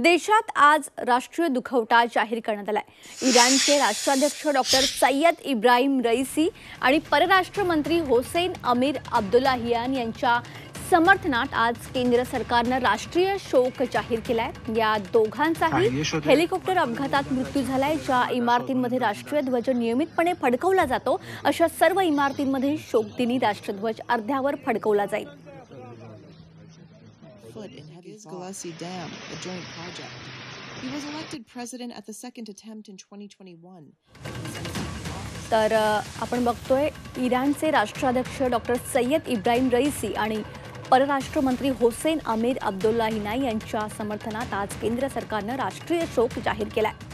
देशात आज राष्ट्रीय दुखवटा जाहीर करण्यात आलाय. इराणचे राष्ट्राध्यक्ष डॉक्टर सय्यद इब्राहिम रईसी आणि परराष्ट्र मंत्री होसेन अमीर अब्दुल्लाहियान यांच्या समर्थनात आज केंद्र सरकारनं राष्ट्रीय शोक जाहीर केलाय. या दोघांचाही हेलिकॉप्टर अपघातात मृत्यू झालाय ज्या इमारतींमध्ये राष्ट्रीय ध्वज नियमितपणे फडकवला जातो अशा सर्व इमारतींमध्ये शोकदिनी राष्ट्रध्वज अर्ध्यावर फडकवला जाईल. Foot in heavy Galassi Dam, a joint project. He was elected president at the second attempt in 2021. तर आपण बघतोय इराणचे राष्ट्राध्यक्ष डॉक्टर सय्यद इब्राहिम रईसी आणि परराष्ट्र मंत्री होसेन अमीर अब्दुल्लाहिना यांच्या समर्थनात आज केंद्र सरकारनं राष्ट्रीय शोक जाहीर केलाय